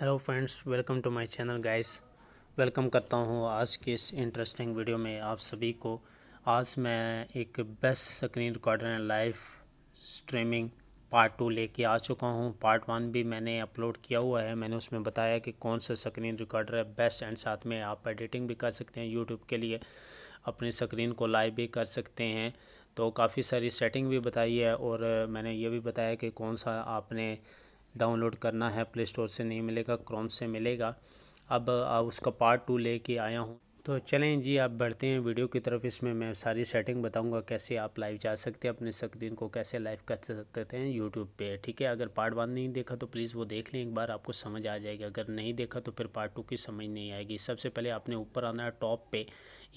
Hello friends welcome to my channel guys welcome करता हूँ आज के इस इंटरेस्टिंग वीडियो में आप सभी को। आज मैं एक best screen recorder live streaming part two लेके आ चुका हूँ। पार्ट वन भी मैंने अपलोड किया हुआ है। मैंने उसमें बताया कि कौन सा स्क्रीन रिकॉर्डर है बेस्ट एंड साथ में आप एडिटिंग भी कर सकते हैं यूट्यूब के लिए। अपनी स्क्रीन को लाइव भी कर सकते हैं। तो काफ़ी सारी सेटिंग भी बताई है और मैंने ये भी बताया कि कौन सा आपने डाउनलोड करना है प्ले स्टोर से नहीं मिलेगा क्रोम से मिलेगा। अब उसका पार्ट टू लेके आया हूँ। तो चलें जी आप बढ़ते हैं वीडियो की तरफ़। इसमें मैं सारी सेटिंग बताऊँगा, कैसे आप लाइव जा सकते हैं, अपने स्क्रीन को कैसे लाइव कर सकते हैं यूट्यूब पे, ठीक है? अगर पार्ट वन नहीं देखा तो प्लीज़ वो देख लें एक बार, आपको समझ आ जाएगी। अगर नहीं देखा तो फिर पार्ट टू की समझ नहीं आएगी। सबसे पहले आपने ऊपर आना है टॉप पे,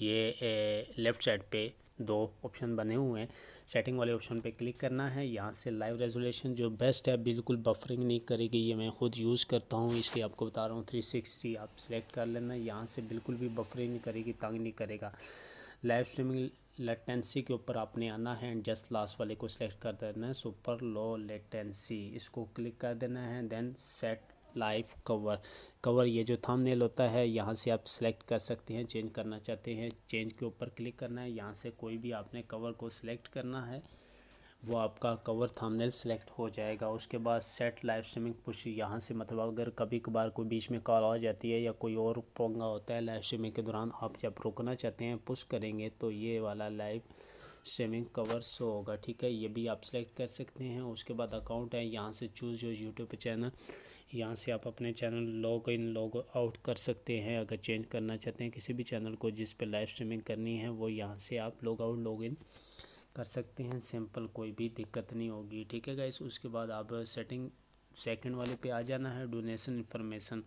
ये लेफ़्ट साइड पे। दो ऑप्शन बने हुए हैं। सेटिंग वाले ऑप्शन पे क्लिक करना है। यहाँ से लाइव रेजोल्यूशन जो बेस्ट है, बिल्कुल बफरिंग नहीं करेगी। ये मैं खुद यूज़ करता हूँ, इसलिए आपको बता रहा हूँ। थ्री सिक्सटी आप सेलेक्ट कर लेना। यहाँ से बिल्कुल भी बफरिंग नहीं करेगी, तंग नहीं करेगा। लाइव स्ट्रीमिंग लेटेंसी के ऊपर आपने आना है एंड जस्ट लास्ट वाले को सिलेक्ट कर देना है। सुपर लो लेटेंसी इसको क्लिक कर देना है। Then set live cover cover ये जो थंबनेल होता है, यहाँ से आप सेलेक्ट कर सकते हैं चेंज करना चाहते हैं चेंज के ऊपर क्लिक करना है, यहाँ से कोई भी आपने कवर को सिलेक्ट करना है, वो आपका कवर थंबनेल सेलेक्ट हो जाएगा। उसके बाद सेट लाइव स्ट्रीमिंग पुश यहाँ से मतलब अगर कभी कभार कोई बीच में कॉल आ जाती है या कोई और पंगा होता है लाइव स्ट्रीमिंग के दौरान, आप जब रोकना चाहते हैं पुश करेंगे तो ये वाला लाइव स्ट्रीमिंग कवर शो होगा, ठीक है? ये भी आप सेलेक्ट कर सकते हैं। उसके बाद अकाउंट है, यहाँ से चूज़ योर यूट्यूब चैनल यहाँ से आप अपने channel log in, log out कर सकते हैं। अगर चेंज करना चाहते हैं किसी भी चैनल को जिस पर लाइव स्ट्रीमिंग करनी है, वो यहाँ से आप लॉग आउट लॉग इन कर सकते हैं। सिंपल कोई भी दिक्कत नहीं होगी, ठीक है गाइस उसके बाद आप सेटिंग सेकंड वाले पे आ जाना है। डोनेशन इन्फॉर्मेशन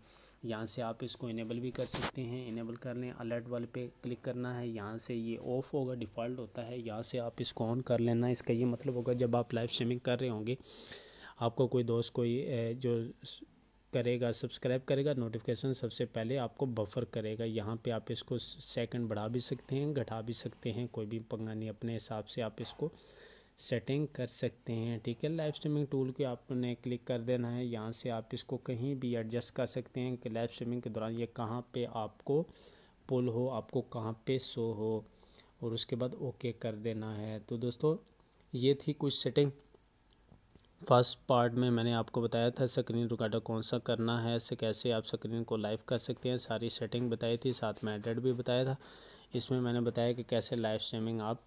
यहाँ से आप इसको इनेबल भी कर सकते हैं। इनेबल कर लें अलर्ट वाले पे क्लिक करना है। यहाँ से ये ऑफ़ होगा डिफ़ॉल्ट होता है। यहाँ से आप इसको ऑन कर लेना। इसका ये मतलब होगा जब आप लाइव स्ट्रीमिंग कर रहे होंगे, आपको कोई दोस्त, कोई जो करेगा सब्सक्राइब करेगा नोटिफिकेशन सबसे पहले आपको बफर करेगा। यहाँ पे आप इसको सेकंड बढ़ा भी सकते हैं, घटा भी सकते हैं, कोई भी पंगा नहीं, अपने हिसाब से आप इसको सेटिंग कर सकते हैं, ठीक है? लाइव स्ट्रीमिंग टूल के आपने क्लिक कर देना है, यहाँ से आप इसको कहीं भी एडजस्ट कर सकते हैं कि लाइव स्ट्रीमिंग के दौरान ये कहाँ पे आपको पुल हो, आपको कहाँ पे शो हो, और उसके बाद ओके कर देना है। तो दोस्तों, ये थी कुछ सेटिंग फ़र्स्ट पार्ट में मैंने आपको बताया था स्क्रीन रिकॉर्डर कौन सा करना है, ऐसे कैसे आप स्क्रीन को लाइव कर सकते हैं। सारी सेटिंग बताई थी, साथ में एडिट भी बताया था। इसमें मैंने बताया कि कैसे लाइव स्ट्रीमिंग आप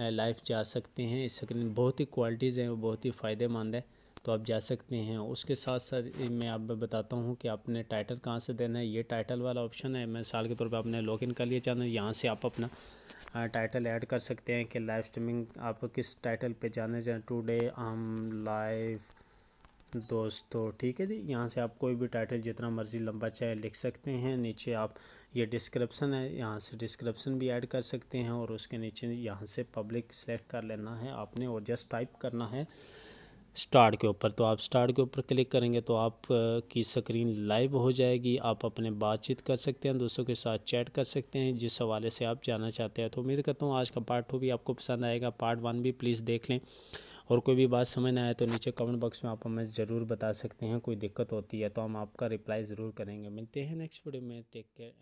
लाइव जा सकते हैं। इस स्क्रीन बहुत ही क्वालिटीज़ हैं वो बहुत ही फ़ायदेमंद है तो आप जा सकते हैं। उसके साथ साथ मैं आप बताता हूँ कि आपने टाइटल कहाँ से देना है। ये टाइटल वाला ऑप्शन है। मैं साल के तौर पर आपने लॉगिन कर लिया चैनल यहाँ से आप अपना टाइटल ऐड कर सकते हैं कि लाइव स्ट्रीमिंग आप किस टाइटल पे जाने जाए टुडे हम लाइव दोस्तों, ठीक है जी? यहाँ से आप कोई भी टाइटल जितना मर्ज़ी लंबा चाहे लिख सकते हैं। नीचे आप, ये डिस्क्रिप्शन है, यहाँ से डिस्क्रिप्शन भी ऐड कर सकते हैं और उसके नीचे यहाँ से पब्लिक सेलेक्ट कर लेना है। आपने और जस्ट टाइप करना है। स्टार्ट के ऊपर। तो आप स्टार्ट के ऊपर क्लिक करेंगे तो आप की स्क्रीन लाइव हो जाएगी। आप अपने बातचीत कर सकते हैं, दोस्तों के साथ चैट कर सकते हैं, जिस हवाले से आप जाना चाहते हैं। तो उम्मीद करता हूँ आज का पार्ट टू भी आपको पसंद आएगा। पार्ट वन भी प्लीज़ देख लें। और कोई भी बात समझ ना आए तो नीचे कमेंट बॉक्स में आप हमें ज़रूर बता सकते हैं। कोई दिक्कत होती है तो हम आपका रिप्लाई ज़रूर करेंगे। मिलते हैं नेक्स्ट वीडियो में। Take care